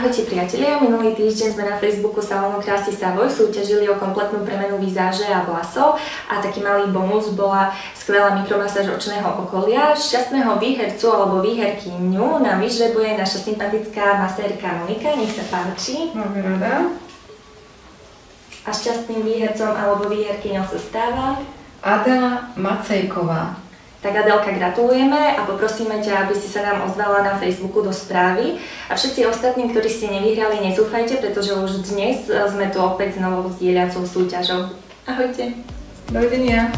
Ahojte priatelia, minulý týždeň sme na Facebooku Salonu Krásy Savoj súťažili o kompletnú premenu výzáže a vlasov a taký malý bonus bola skvelá mikromasáž očného okolia. Šťastného výhercu alebo výherkyňu nám vyžrebuje naša sympatická masérka Monika, nech sa páči. Máme rada. A šťastným výhercom alebo výherkyňou sa stáva Adela Macejková. Tak Adelka, gratulujeme a poprosíme ťa, aby si sa nám ozvala na Facebooku do správy. A všetci ostatní, ktorí ste nevyhrali, nezúfajte, pretože už dnes sme tu opäť s novou zdieľacou súťažou. Ahojte. Dovidenia.